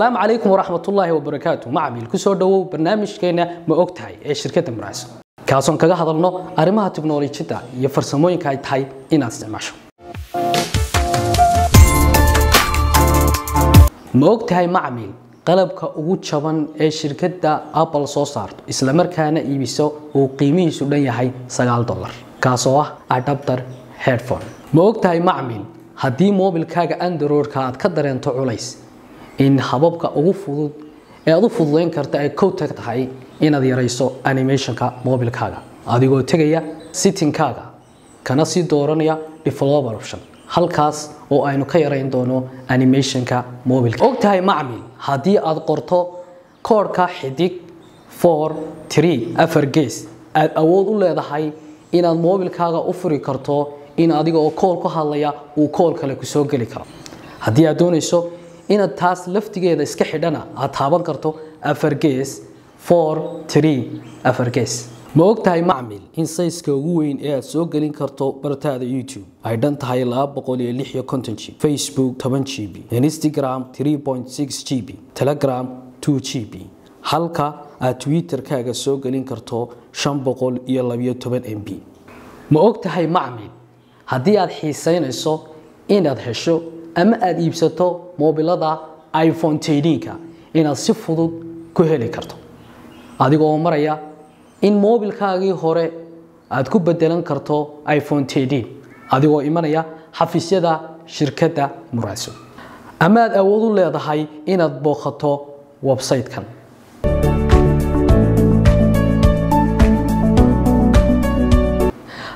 asalaamu calaykum waraxmatullaahi wabarakaatu macmiil ku soo dhowow barnaamijkeena ma og tahay ee shirkadda muraaso kaasoon kaga hadalno arrimaha tiknolojiyadda iyo farsamooyinka ay tahay inaad isticmaasho ma og tahay macmiil qalabka ugu jaban ee shirkadda apple soo saarto islamarkaana iibiso uu qiimihiisu dhan yahay sagaal dolar kaasoo ah adabter headphone ma og tahay macmiil haddii moobilkaaga androidka aad ka dareento culays in hababka ugu fudud ee aad u fududayn karta ay kow tahay inaad yarayso animationka moobilkaaga. Adigoo tegaya sittingkaaga kana sii dooranaya developer option halkaas oo aynu ka yarayn doono animationka moobilka. Og tahay macmil haddii aad qorto koodhka xidig for tree afar gees aad awood u leedahay inaad moobilkaaga u furi karto in adiga oo kool ku hadlaya uu kool kale ku soo geli karo. Haddii aad doonayso inaad taas laftigeeda iska xidhana aad taaban karto afar gees for tree afar gees. Ma og tahay macmil in sayska ugu weyn ee aad soo gelin karto bartaada youtube ay dhan tahay g facebook g b. Instagram g b. Telegram g b. Halka aad twitterkaaga soo gelin karto m ma og tahay macmil haddii aad xiisaynayso inaad hesho ama aad iibsato moobilada iphone tnka inaad si fudud ku heli karto. Adigoo maraya in moobilkaagii hore aad ku bedelan karto iphone tn adigoo imanaya xafiisyada shirkadda muraaso ama aad awood u leedahay inaad booqato website-kan.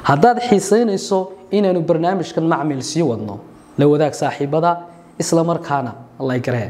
Haddaad xiisaynayso inaanu barnaamijkan macmil sii wadno la wadaag saaxiibada isla markaana laygaree